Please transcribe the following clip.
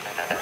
Canada.